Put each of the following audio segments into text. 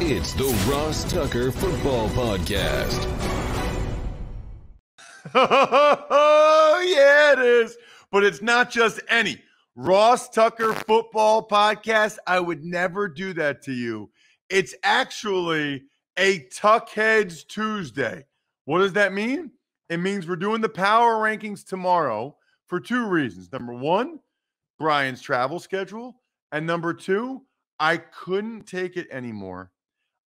It's the Ross Tucker Football Podcast. Oh, yeah, it is. But it's not just any Ross Tucker Football Podcast. I would never do that to you. It's actually a Tuckheads Tuesday. What does that mean? It means we're doing the power rankings tomorrow for two reasons. Number one, Brian's travel schedule. And number two, I couldn't take it anymore.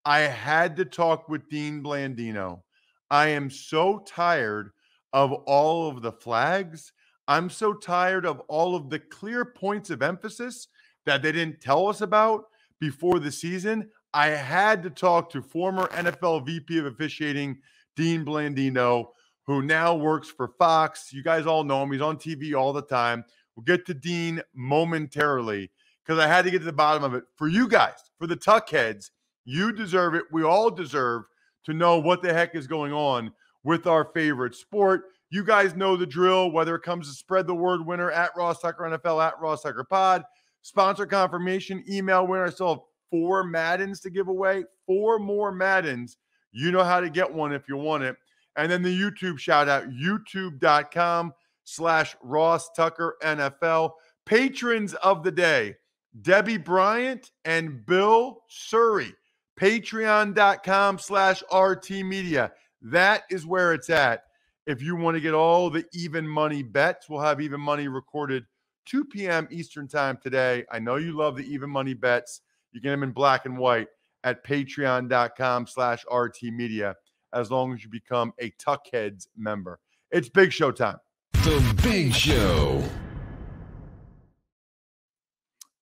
I had to talk with Dean Blandino. I am so tired of all of the flags. I'm so tired of all of the clear points of emphasis that they didn't tell us about before the season. I had to talk to former NFL VP of officiating, Dean Blandino, who now works for Fox. You guys all know him. He's on TV all the time. We'll get to Dean momentarily because I had to get to the bottom of it. For you guys, for the Tuckheads, you deserve it. We all deserve to know what the heck is going on with our favorite sport. You guys know the drill, whether it comes to spread the word winner at Ross Tucker NFL, at Ross Tucker Pod, sponsor confirmation, email winner. I still have four Maddens to give away, four more Maddens. You know how to get one if you want it. And then the YouTube shout out, youtube.com slash Ross Tucker NFL. Patrons of the day, Debbie Bryant and Bill Surrey. Patreon.com slash RT Media. That is where it's at. If you want to get all the even money bets, we'll have even money recorded 2 p.m. Eastern time today. I know you love the even money bets. You get them in black and white at patreon.com slash RT Media as long as you become a Tuckheads member. It's big show time. The Big Show.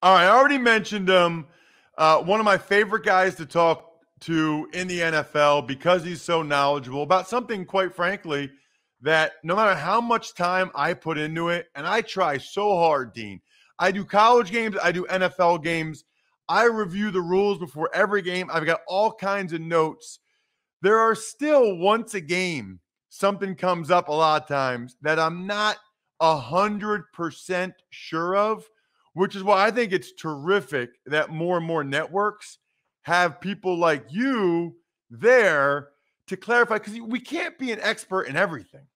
All right, I already mentioned him. Uh, one of my favorite guys to talk to in the NFL because he's so knowledgeable about something, quite frankly, that no matter how much time I put into it, and I try so hard, Dean. I do college games, I do NFL games. I review the rules before every game. I've got all kinds of notes. There are still once a game, something comes up a lot of times that I'm not a hundred percent sure of which is why I think it's terrific that more and more networks have people like you there to clarify because we can't be an expert in everything.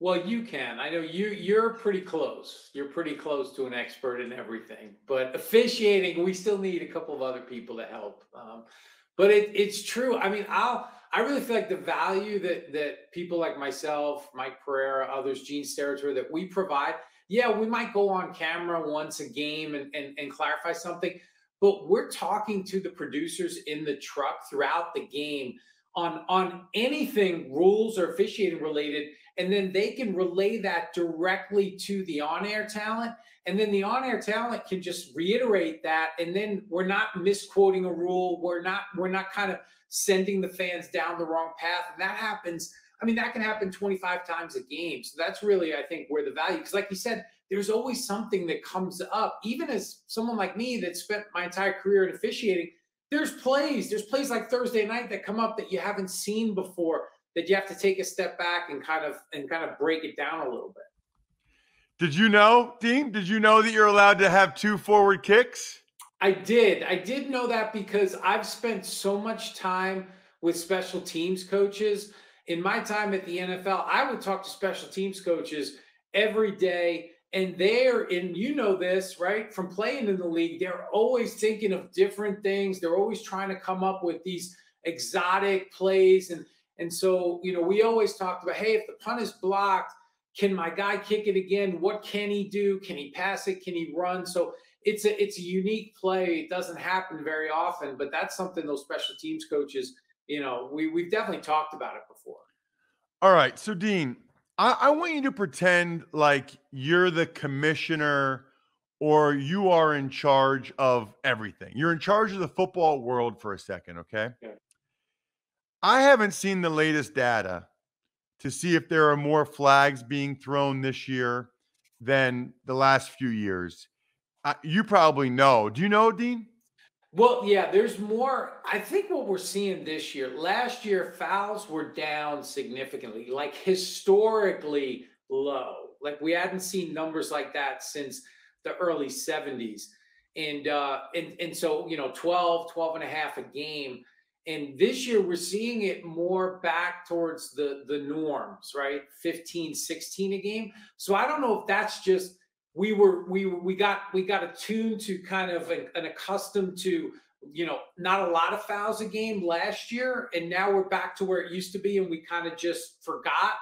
Well, you can. I know you you're pretty close. You're pretty close to an expert in everything. But officiating, we still need a couple of other people to help. Um, but it, it's true. I mean, I'll I really feel like the value that that people like myself, Mike Pereira, others, Gene Steratore, that we provide – yeah, we might go on camera once a game and, and, and clarify something, but we're talking to the producers in the truck throughout the game on on anything rules or officiating related and then they can relay that directly to the on-air talent and then the on-air talent can just reiterate that and then we're not misquoting a rule we're not we're not kind of sending the fans down the wrong path and that happens I mean, that can happen 25 times a game. So that's really, I think, where the value, because like you said, there's always something that comes up. Even as someone like me that spent my entire career in officiating, there's plays, there's plays like Thursday night that come up that you haven't seen before that you have to take a step back and kind of and kind of break it down a little bit. Did you know, Dean? Did you know that you're allowed to have two forward kicks? I did. I did know that because I've spent so much time with special teams coaches in my time at the NFL, I would talk to special teams coaches every day. And they're, and you know this, right? From playing in the league, they're always thinking of different things. They're always trying to come up with these exotic plays. And and so, you know, we always talked about, hey, if the punt is blocked, can my guy kick it again? What can he do? Can he pass it? Can he run? So it's a it's a unique play. It doesn't happen very often, but that's something those special teams coaches you know, we we've definitely talked about it before. All right, so Dean, I, I want you to pretend like you're the commissioner or you are in charge of everything. You're in charge of the football world for a second, okay? okay. I haven't seen the latest data to see if there are more flags being thrown this year than the last few years. Uh, you probably know. Do you know, Dean? Well, yeah, there's more. I think what we're seeing this year, last year, fouls were down significantly, like historically low. Like we hadn't seen numbers like that since the early 70s. And, uh, and, and so, you know, 12, 12 and a half a game. And this year we're seeing it more back towards the, the norms, right? 15, 16 a game. So I don't know if that's just, we were, we, we got, we got attuned to kind of an, an accustomed to, you know, not a lot of fouls a game last year. And now we're back to where it used to be. And we kind of just forgot.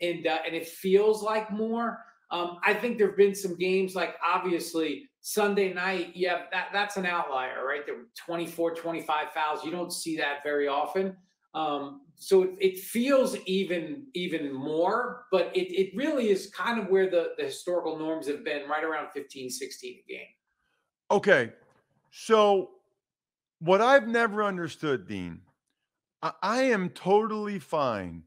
And, uh, and it feels like more. Um, I think there have been some games like obviously Sunday night, yeah, that, that's an outlier, right? There were 24, 25 fouls. You don't see that very often. Um, so it, it, feels even even more, but it, it really is kind of where the, the historical norms have been, right around 15, 16 a game. Okay. So what I've never understood, Dean, I, I am totally fine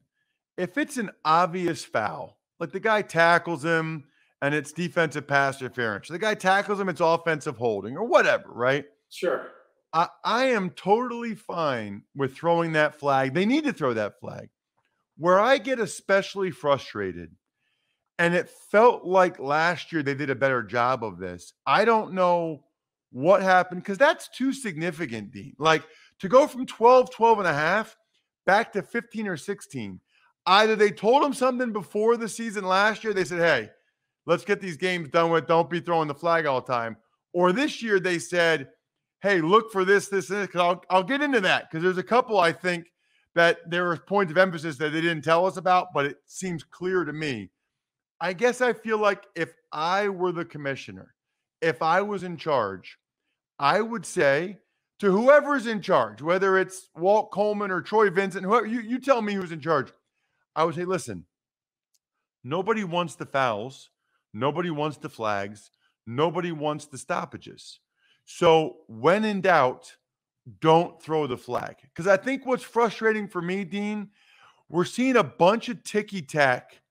if it's an obvious foul like the guy tackles him and it's defensive pass interference. The guy tackles him, it's offensive holding or whatever, right? Sure. I, I am totally fine with throwing that flag. They need to throw that flag. Where I get especially frustrated, and it felt like last year they did a better job of this. I don't know what happened because that's too significant, Dean. Like to go from 12, 12 and a half back to 15 or 16 Either they told them something before the season last year, they said, hey, let's get these games done with. Don't be throwing the flag all the time. Or this year they said, hey, look for this, this, this. Because I'll, I'll get into that because there's a couple I think that there are points of emphasis that they didn't tell us about, but it seems clear to me. I guess I feel like if I were the commissioner, if I was in charge, I would say to whoever's in charge, whether it's Walt Coleman or Troy Vincent, whoever you, you tell me who's in charge. I would say, listen, nobody wants the fouls, nobody wants the flags, nobody wants the stoppages. So when in doubt, don't throw the flag. Because I think what's frustrating for me, Dean, we're seeing a bunch of ticky tack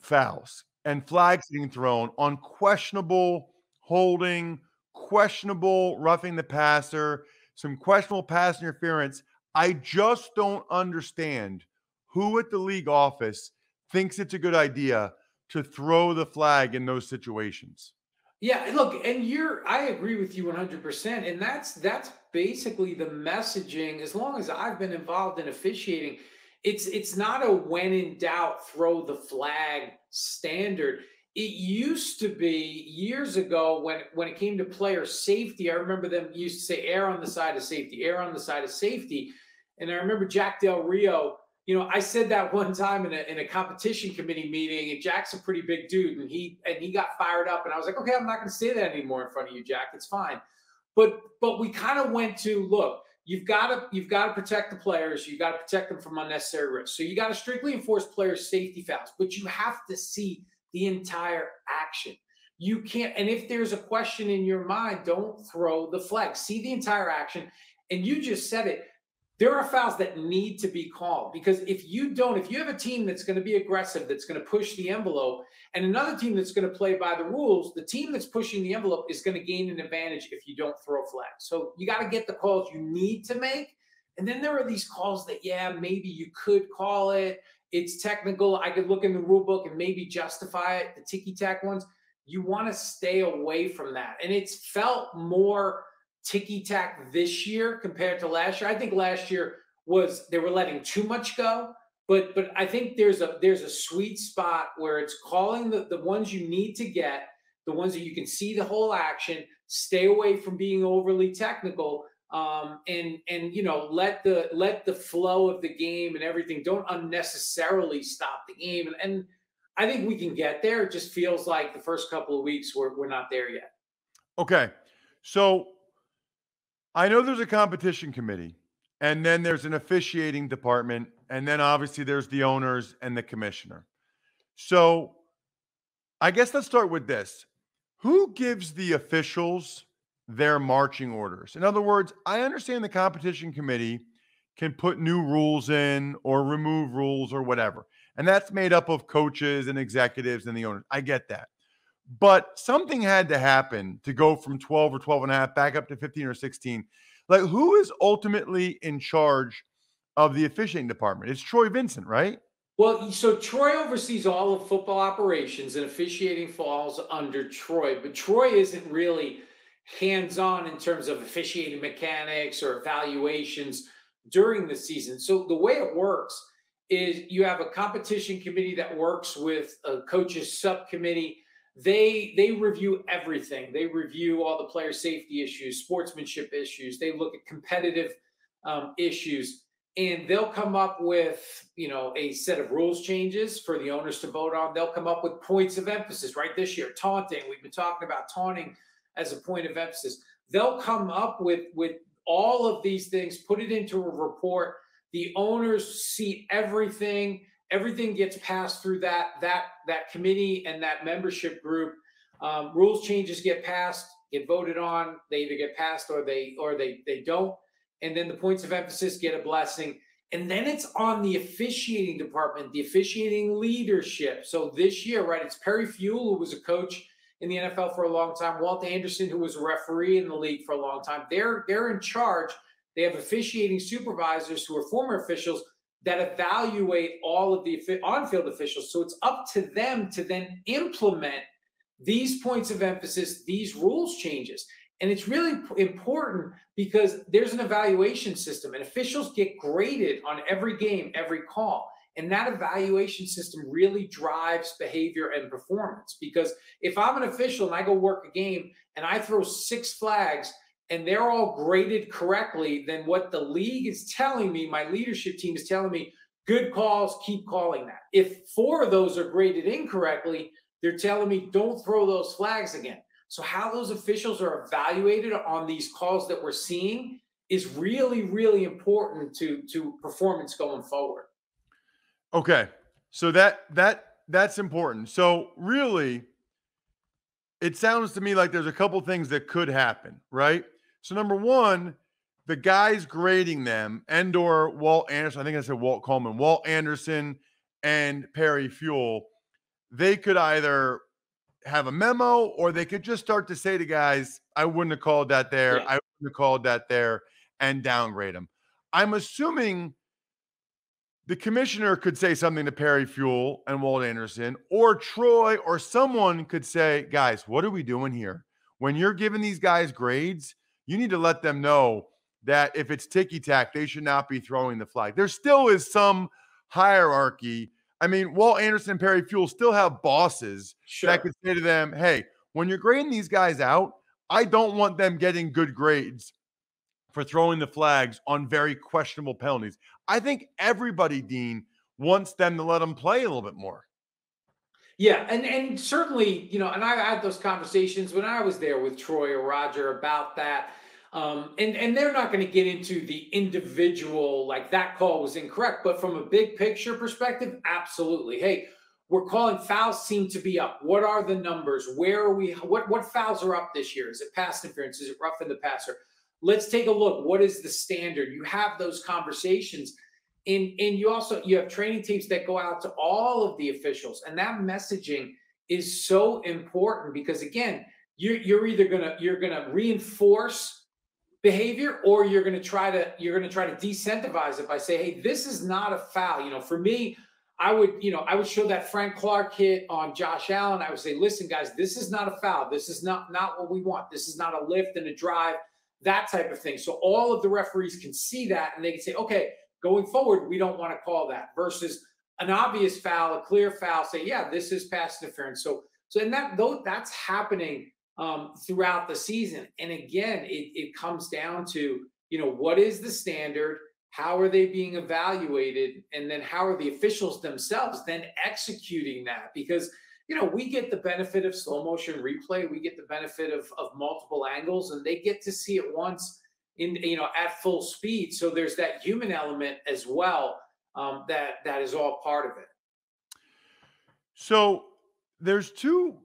fouls and flags being thrown on questionable holding, questionable roughing the passer, some questionable pass interference. I just don't understand who at the league office thinks it's a good idea to throw the flag in those situations? Yeah, look, and you're I agree with you 100% and that's that's basically the messaging as long as I've been involved in officiating it's it's not a when in doubt throw the flag standard. It used to be years ago when when it came to player safety. I remember them used to say err on the side of safety, err on the side of safety. And I remember Jack Del Rio you know, I said that one time in a, in a competition committee meeting, and Jack's a pretty big dude, and he and he got fired up, and I was like, okay, I'm not going to say that anymore in front of you, Jack. It's fine. But but we kind of went to look. You've got to you've got to protect the players. You've got to protect them from unnecessary risk. So you got to strictly enforce players' safety fouls, but you have to see the entire action. You can't. And if there's a question in your mind, don't throw the flag. See the entire action. And you just said it there are fouls that need to be called because if you don't, if you have a team that's going to be aggressive, that's going to push the envelope, and another team that's going to play by the rules, the team that's pushing the envelope is going to gain an advantage if you don't throw flags. So you got to get the calls you need to make. And then there are these calls that, yeah, maybe you could call it. It's technical. I could look in the rule book and maybe justify it, the ticky tack ones. You want to stay away from that. And it's felt more ticky tack this year compared to last year. I think last year was they were letting too much go, but but I think there's a there's a sweet spot where it's calling the, the ones you need to get, the ones that you can see the whole action, stay away from being overly technical. Um, and and you know let the let the flow of the game and everything don't unnecessarily stop the game and, and I think we can get there. It just feels like the first couple of weeks we're we're not there yet. Okay, so I know there's a competition committee, and then there's an officiating department, and then obviously there's the owners and the commissioner. So I guess let's start with this. Who gives the officials their marching orders? In other words, I understand the competition committee can put new rules in or remove rules or whatever. And that's made up of coaches and executives and the owners. I get that. But something had to happen to go from 12 or 12 and a half back up to 15 or 16. Like, who is ultimately in charge of the officiating department? It's Troy Vincent, right? Well, so Troy oversees all of football operations and officiating falls under Troy, but Troy isn't really hands on in terms of officiating mechanics or evaluations during the season. So the way it works is you have a competition committee that works with a coaches subcommittee. They they review everything. They review all the player safety issues, sportsmanship issues. They look at competitive um, issues, and they'll come up with you know a set of rules changes for the owners to vote on. They'll come up with points of emphasis. Right this year, taunting. We've been talking about taunting as a point of emphasis. They'll come up with with all of these things, put it into a report. The owners see everything. Everything gets passed through that that that committee and that membership group. Um, rules changes get passed, get voted on. They either get passed or they or they they don't. And then the points of emphasis get a blessing. And then it's on the officiating department, the officiating leadership. So this year, right, it's Perry Fewell, who was a coach in the NFL for a long time. Walt Anderson, who was a referee in the league for a long time, they're they're in charge. They have officiating supervisors who are former officials that evaluate all of the on-field officials. So it's up to them to then implement these points of emphasis, these rules changes. And it's really important because there's an evaluation system and officials get graded on every game, every call. And that evaluation system really drives behavior and performance. Because if I'm an official and I go work a game and I throw six flags and they're all graded correctly, then what the league is telling me, my leadership team is telling me, good calls, keep calling that. If four of those are graded incorrectly, they're telling me, don't throw those flags again. So, how those officials are evaluated on these calls that we're seeing is really, really important to, to performance going forward. Okay. So that that that's important. So really it sounds to me like there's a couple things that could happen, right? So number 1, the guys grading them, Endor, Walt Anderson, I think I said Walt Coleman, Walt Anderson and Perry Fewell, they could either have a memo or they could just start to say to guys, I wouldn't have called that there. Yeah. I wouldn't have called that there and downgrade them. I'm assuming the commissioner could say something to Perry Fewell and Walt Anderson, or Troy, or someone could say, guys, what are we doing here? When you're giving these guys grades, you need to let them know that if it's ticky tack, they should not be throwing the flag. There still is some hierarchy. I mean, Walt Anderson and Perry Fewell still have bosses sure. that could say to them, hey, when you're grading these guys out, I don't want them getting good grades for throwing the flags on very questionable penalties. I think everybody, Dean, wants them to let them play a little bit more. Yeah, and and certainly, you know, and I had those conversations when I was there with Troy or Roger about that. Um, and and they're not going to get into the individual like that call was incorrect, but from a big picture perspective, absolutely. Hey, we're calling fouls seem to be up. What are the numbers? Where are we? What what fouls are up this year? Is it pass interference? Is it roughing the passer? let's take a look what is the standard you have those conversations and and you also you have training teams that go out to all of the officials and that messaging is so important because again you're, you're either gonna you're gonna reinforce behavior or you're gonna try to you're gonna try to decentivize it by saying hey this is not a foul you know for me I would, you know, I would show that Frank Clark hit on Josh Allen. I would say, listen, guys, this is not a foul. This is not not what we want. This is not a lift and a drive that type of thing. So all of the referees can see that and they can say, okay, going forward, we don't want to call that versus an obvious foul, a clear foul, say, yeah, this is pass interference. So, so and that though that's happening um, throughout the season. And again, it, it comes down to, you know, what is the standard? How are they being evaluated? And then how are the officials themselves then executing that? Because you know, we get the benefit of slow motion replay. We get the benefit of, of multiple angles, and they get to see it once in you know at full speed. So there's that human element as well um, that that is all part of it. So there's two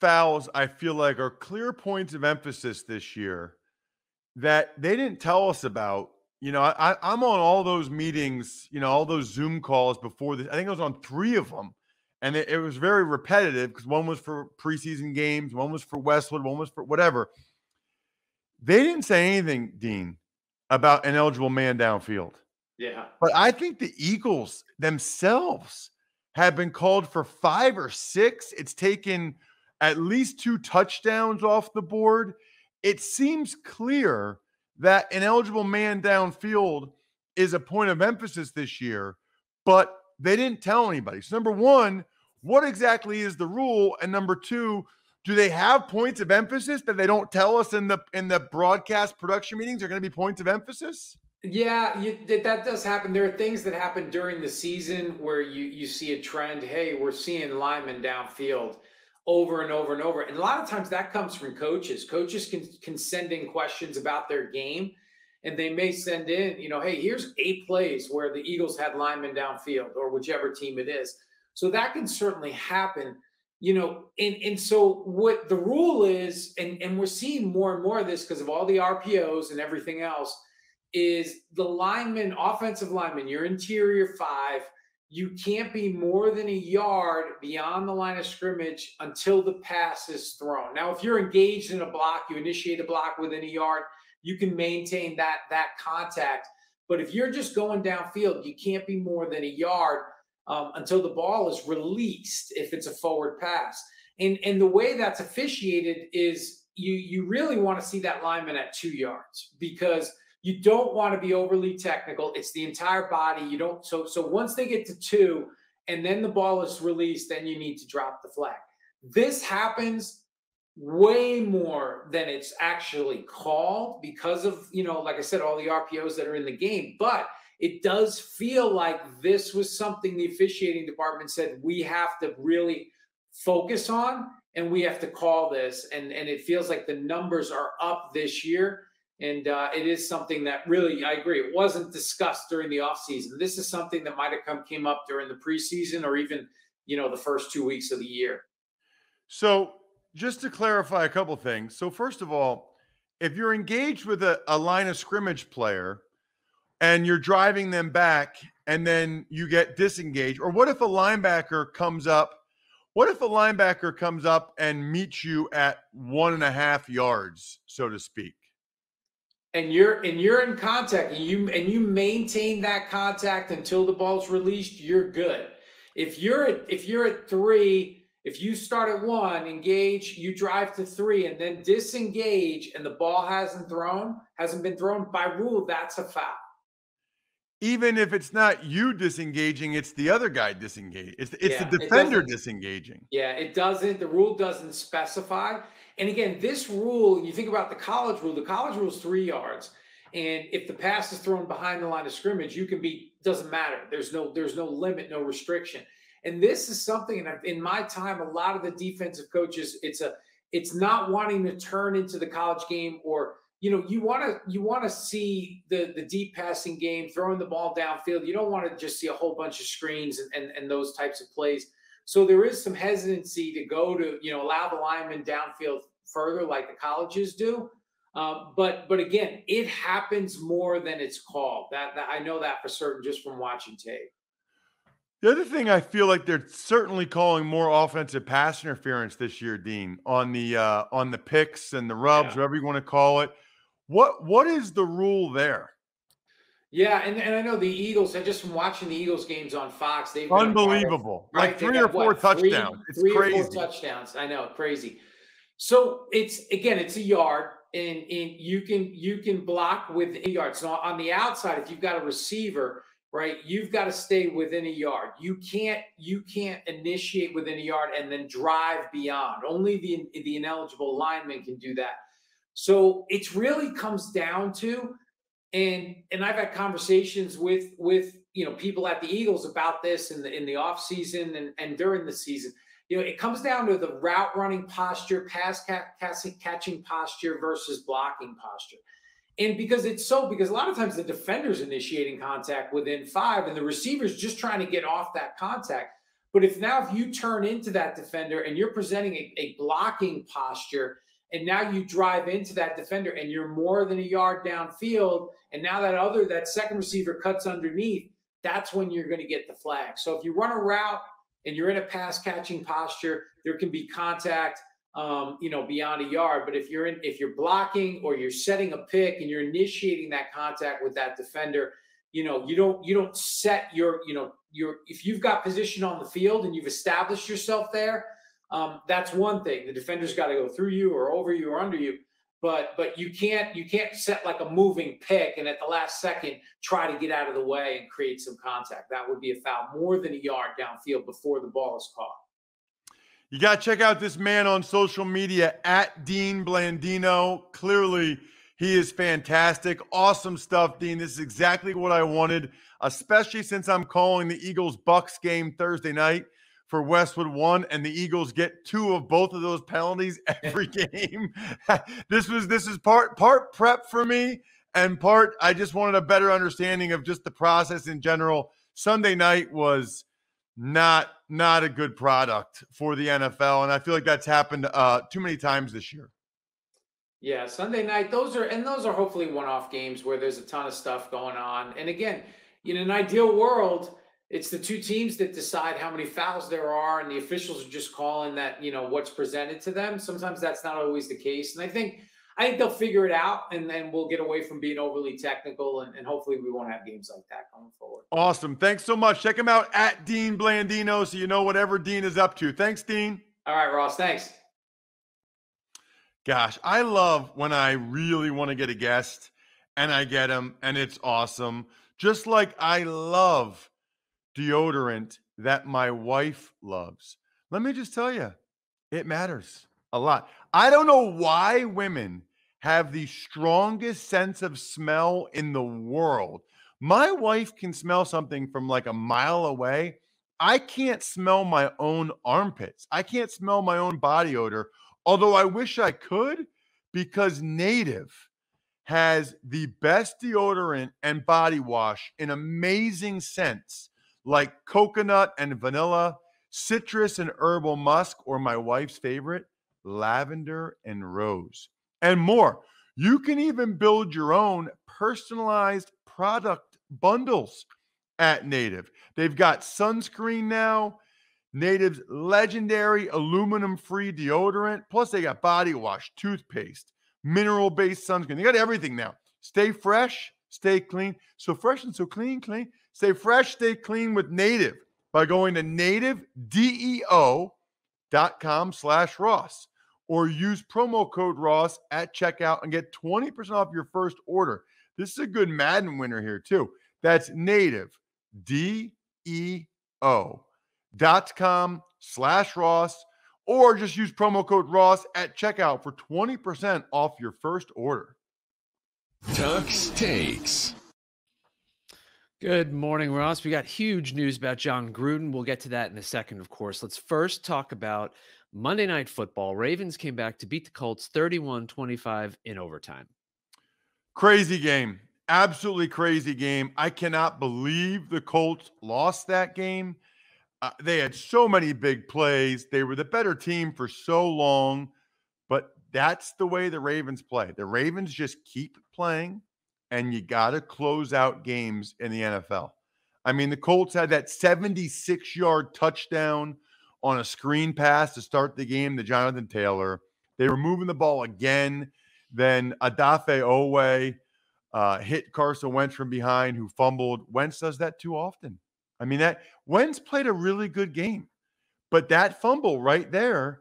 fouls I feel like are clear points of emphasis this year that they didn't tell us about. You know, I, I'm on all those meetings, you know, all those Zoom calls before this. I think I was on three of them and it, it was very repetitive because one was for preseason games, one was for Westwood, one was for whatever. They didn't say anything, Dean, about an eligible man downfield. Yeah. But I think the Eagles themselves have been called for five or six. It's taken at least two touchdowns off the board. it seems clear that an eligible man downfield is a point of emphasis this year, but they didn't tell anybody. So, number one, what exactly is the rule? And number two, do they have points of emphasis that they don't tell us in the in the broadcast production meetings are going to be points of emphasis? Yeah, you, that does happen. There are things that happen during the season where you you see a trend. Hey, we're seeing linemen downfield over and over and over, and a lot of times that comes from coaches. Coaches can can send in questions about their game, and they may send in, you know, hey, here's eight plays where the Eagles had linemen downfield, or whichever team it is. So that can certainly happen you know, and and so what the rule is, and and we're seeing more and more of this because of all the RPOs and everything else, is the lineman, offensive lineman, your interior five, you can't be more than a yard beyond the line of scrimmage until the pass is thrown. Now, if you're engaged in a block, you initiate a block within a yard, you can maintain that that contact. But if you're just going downfield, you can't be more than a yard um, until the ball is released if it's a forward pass. And and the way that's officiated is you you really want to see that lineman at two yards because you don't want to be overly technical. It's the entire body. You don't so so once they get to two and then the ball is released, then you need to drop the flag. This happens way more than it's actually called because of you know like i said all the rpos that are in the game but it does feel like this was something the officiating department said we have to really focus on and we have to call this. And and it feels like the numbers are up this year. And uh, it is something that really i agree it wasn't discussed during the offseason. This is something that might have come came up during the preseason or even you know the first two weeks of the year. So just to clarify a couple things. So first of all if you're engaged with a, a line of scrimmage player and you're driving them back and then you get disengaged? Or what if a linebacker comes up? What if a linebacker comes up and meets you at one and a half yards, so to speak? And you're and you're in contact and you and you maintain that contact until the ball's released, you're good. If you're at if you're at three, if you start at one, engage, you drive to three, and then disengage, and the ball hasn't thrown, hasn't been thrown by rule, that's a foul even if it's not you disengaging, it's the other guy disengaging. It's it's yeah, the defender it disengaging. Yeah, it doesn't. The rule doesn't specify. And again, this rule, you think about the college rule. The college rule is three yards, and if the pass is thrown behind the line of scrimmage, you can be doesn't matter. There's no there's no limit, no restriction. And this is something. And in my time, a lot of the defensive coaches, it's a it's not wanting to turn into the college game or you know, you want to you want to see the the deep passing game, throwing the ball downfield. You don't want to just see a whole bunch of screens and, and, and those types of plays. So there is some hesitancy to go to you know allow the lineman downfield further like the colleges do. Um, but but again, it happens more than it's called. That, that I know that for certain just from watching tape. The other thing I feel like they're certainly calling more offensive pass interference this year, Dean, on the uh, on the picks and the rubs, yeah. whatever you want to call it. What what is the rule there? Yeah, and, and I know the Eagles, and just from watching the Eagles games on Fox, they've unbelievable. Of, right? Like three or four what, touchdowns. Three, three or four touchdowns. I know, crazy. So it's again, it's a yard, and, and you can you can block with a yard. So on the outside, if you've got a receiver, right, you've got to stay within a yard. You can't you can't initiate within a yard and then drive beyond. Only the the ineligible lineman can do that. So it really comes down to, and and I've had conversations with with you know people at the Eagles about this in the in the off season and and during the season. You know, it comes down to the route running posture, pass catching posture versus blocking posture. And because it's so, because a lot of times the defender's initiating contact within five and the receiver's just trying to get off that contact. But if now if you turn into that defender and you're presenting a, a blocking posture, and now you drive into that defender and you're more than a yard downfield. And now that other that second receiver cuts underneath that's when you're going to get the flag. So if you run a route and you're in a pass catching posture there can be contact um, you know beyond a yard. But if you're in if you're blocking or you're setting a pick and you're initiating that contact with that defender you know you don't you don't set your you know your if you've got position on the field and you've established yourself there um, that's one thing. The defender's got to go through you or over you or under you. but but you can't you can't set like a moving pick and at the last second try to get out of the way and create some contact. That would be a foul more than a yard downfield before the ball is caught. You got to check out this man on social media at Dean Blandino. Clearly, he is fantastic. Awesome stuff, Dean. This is exactly what I wanted, especially since I'm calling the Eagles Bucks game Thursday night for Westwood one, and the Eagles get two of both of those penalties every game. this was this is part part prep for me, and part I just wanted a better understanding of just the process in general. Sunday night was not not a good product for the NFL, and I feel like that's happened uh, too many times this year. Yeah, Sunday night. Those are and those are hopefully one-off games where there's a ton of stuff going on. And again, in an ideal world, it's the two teams that decide how many fouls there are, and the officials are just calling that, you know, what's presented to them. Sometimes that's not always the case. And I think I think they'll figure it out and then we'll get away from being overly technical and, and hopefully we won't have games like that going forward. Awesome. Thanks so much. Check him out at Dean Blandino so you know whatever Dean is up to. Thanks, Dean. All right, Ross. Thanks. Gosh, I love when I really want to get a guest and I get him and it's awesome. Just like I love deodorant that my wife loves. Let me just tell you, it matters a lot. I don't know why women have the strongest sense of smell in the world. My wife can smell something from like a mile away. I can't smell my own armpits. I can't smell my own body odor, although I wish I could because Native has the best deodorant and body wash in amazing scents like coconut and vanilla, citrus and herbal musk, or my wife's favorite, lavender and rose, and more. You can even build your own personalized product bundles at Native. They've got sunscreen now, Native's legendary aluminum free deodorant, plus they got body wash, toothpaste, mineral based sunscreen. They got everything now. Stay fresh, stay clean. So fresh and so clean, clean. Stay fresh, stay clean with Native by going to nativedeo.com slash Ross or use promo code Ross at checkout and get 20% off your first order. This is a good Madden winner here, too. That's native, D E O dot com slash Ross, or just use promo code Ross at checkout for 20% off your first order. Tuck's takes. Good morning, Ross. We got huge news about Jon Gruden. We'll get to that in a second, of course. Let's first talk about Monday Night Football. Ravens came back to beat the Colts 31 25 in overtime. Crazy game. Absolutely crazy game. I cannot believe the Colts lost that game. Uh, they had so many big plays. They were the better team for so long, but that's the way the Ravens play. The Ravens just keep playing and you got to close out games in the NFL. I mean, the Colts had that 76 yard touchdown on a screen pass to start the game to Jonathan Taylor. They were moving the ball again. Then Odafe Oweh uh, hit Carson Wentz from behind, who fumbled. Wentz does that too often. I mean, that Wentz played a really good game, but that fumble right there,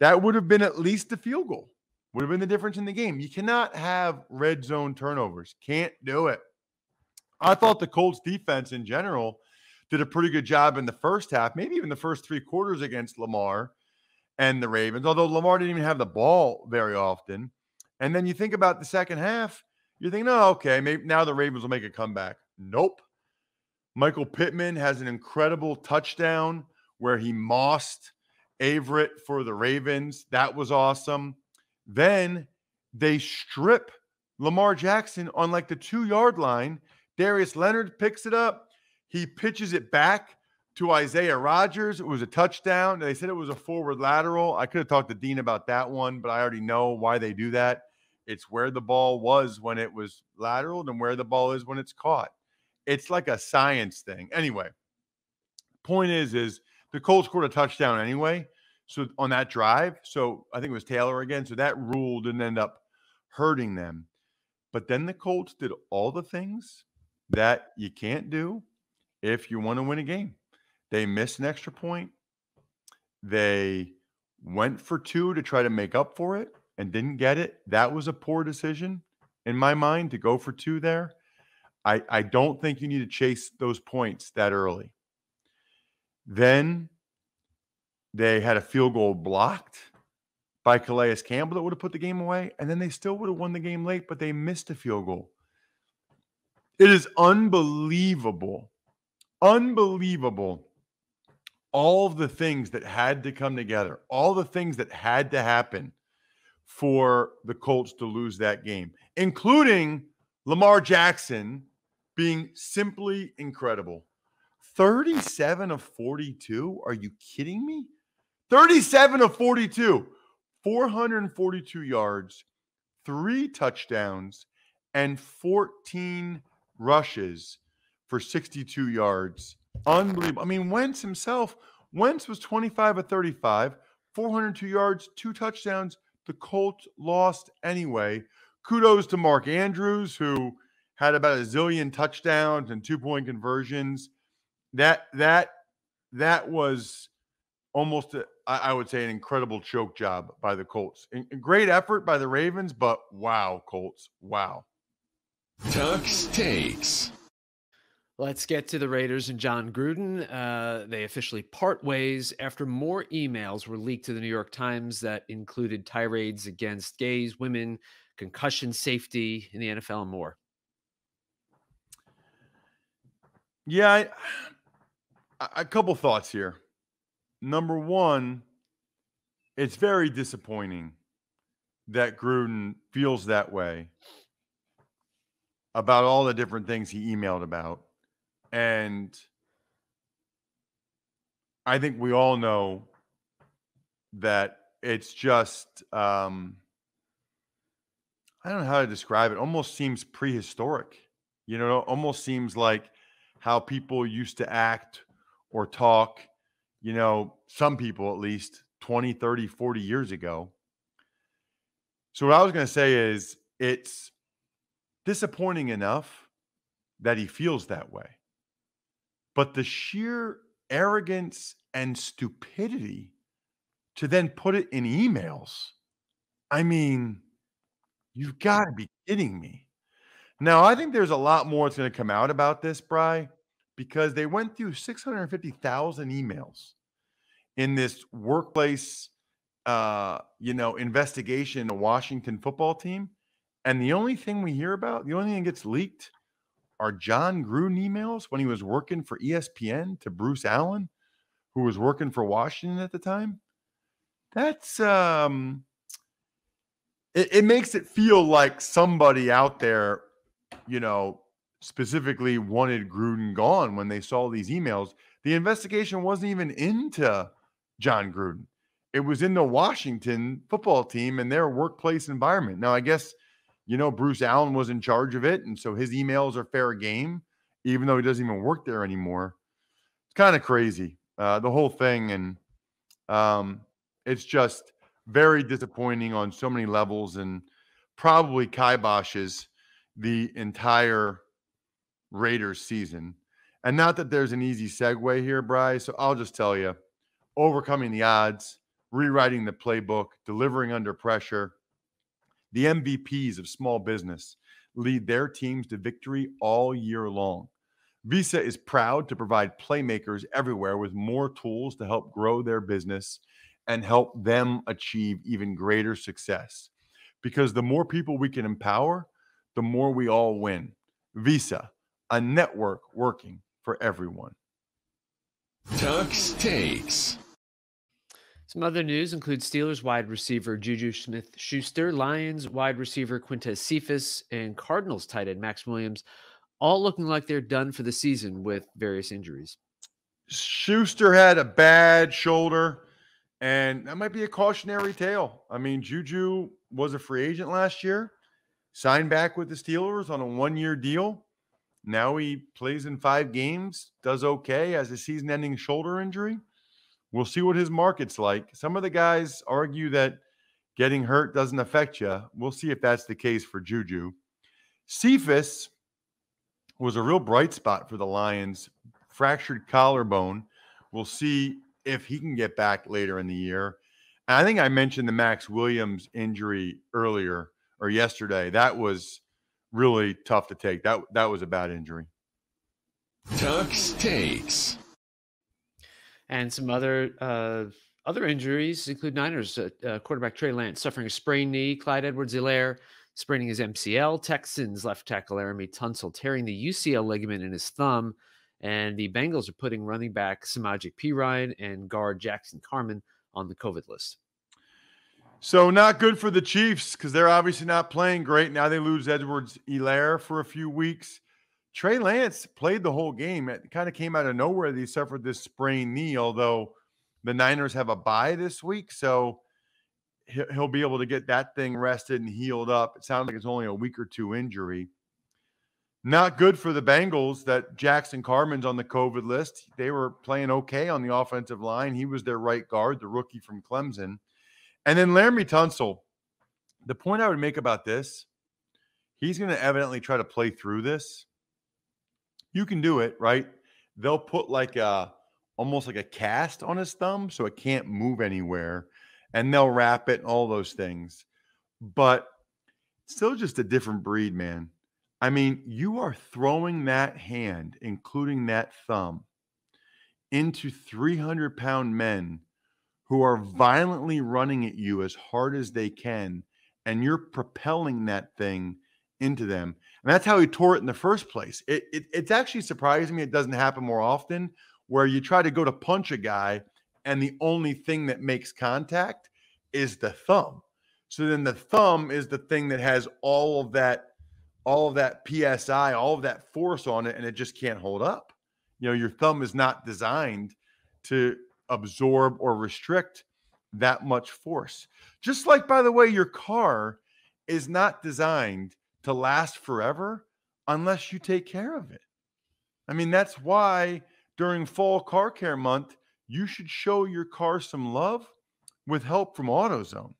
that would have been at least a field goal would have been the difference in the game. You cannot have red zone turnovers. Can't do it. I thought the Colts defense in general did a pretty good job in the first half, maybe even the first three quarters against Lamar and the Ravens, although Lamar didn't even have the ball very often. And then you think about the second half, you're thinking, oh, okay, maybe now the Ravens will make a comeback. Nope. Michael Pittman has an incredible touchdown where he mossed Averett for the Ravens. That was awesome. Then they strip Lamar Jackson on like the two yard line. Darius Leonard picks it up. He pitches it back to Isaiah Rodgers. It was a touchdown. They said it was a forward lateral. I could have talked to Dean about that one, but I already know why they do that. It's where the ball was when it was lateral and where the ball is when it's caught. It's like a science thing. Anyway, point is, is the Colts scored a touchdown anyway. So on that drive, so I think it was Taylor again. So that rule didn't end up hurting them. But then the Colts did all the things that you can't do if you want to win a game. They missed an extra point. They went for two to try to make up for it, and didn't get it. That was a poor decision in my mind to go for two there. I, I don't think you need to chase those points that early. Then they had a field goal blocked by Calais Campbell that would have put the game away, and then they still would have won the game late, but they missed a field goal. It is unbelievable, unbelievable. All of the things that had to come together, all the things that had to happen for the Colts to lose that game, including Lamar Jackson being simply incredible. 37 of 42? Are you kidding me? 37 of 42, 442 yards, three touchdowns, and 14 rushes for 62 yards. Unbelievable. I mean, Wentz himself, Wentz was 25 of 35, 402 yards, two touchdowns. The Colts lost anyway. Kudos to Mark Andrews, who had about a zillion touchdowns and two point conversions. That that that was almost a, I would say an incredible choke job by the Colts. great effort by the Ravens, but wow, Colts, wow. Tuck's takes. Let's get to the Raiders and Jon Gruden. Uh, they officially part ways after more emails were leaked to the New York Times that included tirades against gays, women, concussion safety in the NFL, and more. Yeah, I, a couple thoughts here. Number one, it's very disappointing that Gruden feels that way about all the different things he emailed about. And I think we all know that it's just um I don't know how to describe it. Almost seems prehistoric. You know, almost seems like how people used to act or talk, you know, some people at least 20, 30, 40 years ago. So what I was going to say is it's disappointing enough that he feels that way. But the sheer arrogance and stupidity to then put it in emails. I mean, you've got to be kidding me. Now, I think there's a lot more that's going to come out about this, Bry, because they went through 650,000 emails in this workplace, uh, you know, investigation the Washington football team. And the only thing we hear about, the only thing that gets leaked are Jon Gruden emails when he was working for ESPN to Bruce Allen, who was working for Washington at the time. That's um it, it makes it feel like somebody out there you know, specifically wanted Gruden gone when they saw these emails. The investigation wasn't even into Jon Gruden. It was in the Washington football team and their workplace environment. Now, I guess, you know, Bruce Allen was in charge of it. And so his emails are fair game, even though he doesn't even work there anymore. It's kind of crazy, uh, the whole thing. And um, it's just very disappointing on so many levels and probably kiboshes the entire Raiders season. And not that there's an easy segue here, Bryce. So I'll just tell you overcoming the odds, rewriting the playbook, delivering under pressure. The MVPs of small business lead their teams to victory all year long. Visa is proud to provide playmakers everywhere with more tools to help grow their business and help them achieve even greater success. Because the more people we can empower, the more we all win. Visa, a network working for everyone. Tuck's takes. Some other news includes Steelers wide receiver Juju Smith Schuster, Lions wide receiver Quintez Cephus, and Cardinals tight end Maxx Williams, all looking like they're done for the season with various injuries. Schuster had a bad shoulder, and that might be a cautionary tale. I mean, Juju was a free agent last year signed back with the Steelers on a one year deal. Now he plays in five games, does okay, as a season ending shoulder injury. We'll see what his market's like. Some of the guys argue that getting hurt doesn't affect you. We'll see if that's the case for Juju. Cephus was a real bright spot for the Lions, fractured collarbone. We'll see if he can get back later in the year. I think I mentioned the Maxx Williams injury earlier or yesterday. That was really tough to take. That that was a bad injury. Tuck's takes. And some other uh, other injuries include Niners uh, uh, quarterback Trey Lance suffering a sprained knee, Clyde Edwards-Helaire spraining his MCL, Texans left tackle Laremy Tunsil tearing the UCL ligament in his thumb, and the Bengals are putting running back Samaje Perine and guard Jackson Carman on the COVID list. So not good for the Chiefs because they're obviously not playing great. Now they lose Edwards Helaire for a few weeks. Trey Lance played the whole game. It kind of came out of nowhere that he suffered this sprained knee, although the Niners have a bye this week. So he'll be able to get that thing rested and healed up. It sounds like it's only a week or two injury. Not good for the Bengals that Jackson Carman's on the COVID list. They were playing okay on the offensive line. He was their right guard, the rookie from Clemson. And then Laremy Tunsil. The point I would make about this, he's going to evidently try to play through this. You can do it, right? They'll put like a almost like a cast on his thumb so it can't move anywhere and they'll wrap it and all those things. But still just a different breed, man. I mean, you are throwing that hand, including that thumb, into 300 pound men who are violently running at you as hard as they can, and you're propelling that thing into them. And that's how he tore it in the first place. It, it, it's actually surprising me it doesn't happen more often where you try to go to punch a guy and the only thing that makes contact is the thumb. So then the thumb is the thing that has all of that all of that psi, all of that force on it and it just can't hold up. You know, your thumb is not designed to absorb or restrict that much force. Just like by the way your car is not designed to last forever unless you take care of it. I mean, that's why during fall car care month, you should show your car some love with help from AutoZone.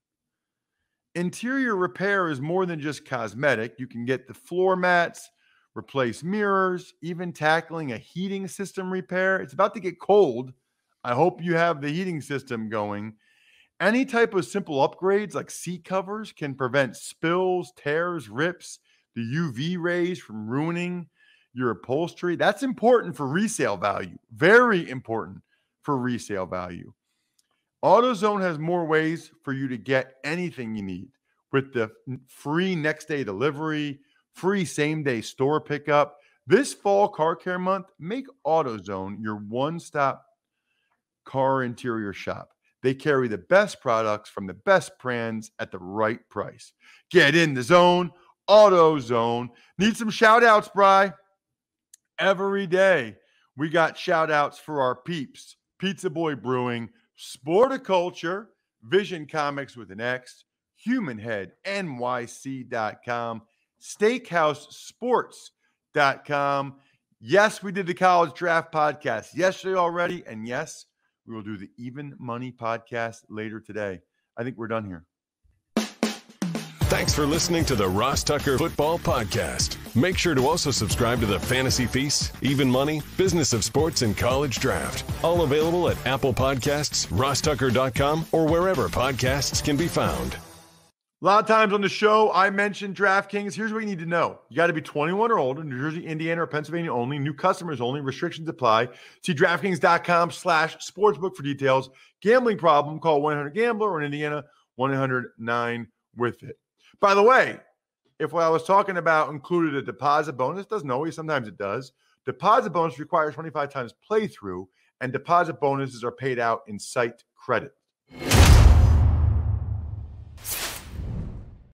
Interior repair is more than just cosmetic. You can get the floor mats, replace mirrors, even tackling a heating system repair. It's about to get cold. I hope you have the heating system going. Any type of simple upgrades like seat covers can prevent spills, tears, rips, the UV rays from ruining your upholstery. That's important for resale value. Very important for resale value. AutoZone has more ways for you to get anything you need with the free next day delivery, free same day store pickup. This fall car care month, make AutoZone your one stop car interior shop. They carry the best products from the best brands at the right price. Get in the zone, AutoZone. Need some shout outs, Bry? every day. We got shout outs for our peeps Pizza Boy Brewing, Sporticulture, Vision Comics with an X, Human Head, NYC.com, SteakhouseSports.com. Yes, we did the college draft podcast yesterday already. And yes, we will do the Even Money podcast later today. I think we're done here. Thanks for listening to the Ross Tucker Football Podcast. Make sure to also subscribe to the Fantasy Feast, Even Money, Business of Sports, and College Draft. All available at Apple Podcasts, rosstucker.com, or wherever podcasts can be found. A lot of times on the show, I mentioned DraftKings. Here's what you need to know. You got to be 21 or older, New Jersey, Indiana, or Pennsylvania only. New customers only. Restrictions apply. See DraftKings.com slash sportsbook for details. Gambling problem, call 1-800-GAMBLER or in Indiana, 1-800-9-WITH-IT. By the way, if what I was talking about included a deposit bonus, doesn't always, sometimes it does. Deposit bonus requires 25 times playthrough, and deposit bonuses are paid out in site credit.